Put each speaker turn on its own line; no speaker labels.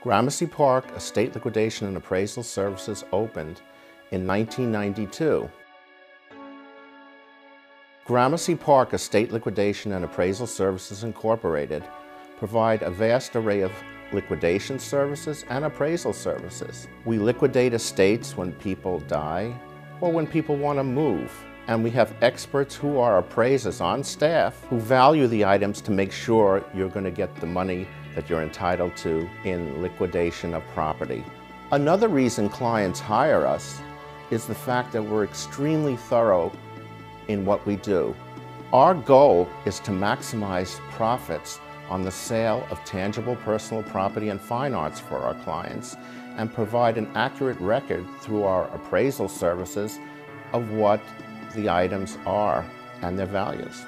Gramercy Park Estate Liquidation and Appraisal Services opened in 1992. Gramercy Park Estate Liquidation and Appraisal Services Incorporated provide a vast array of liquidation services and appraisal services. We liquidate estates when people die or when people want to move. And we have experts who are appraisers on staff who value the items to make sure you're going to get the money that you're entitled to in liquidation of property. Another reason clients hire us is the fact that we're extremely thorough in what we do. Our goal is to maximize profits on the sale of tangible personal property and fine arts for our clients and provide an accurate record through our appraisal services of what the items are and their values.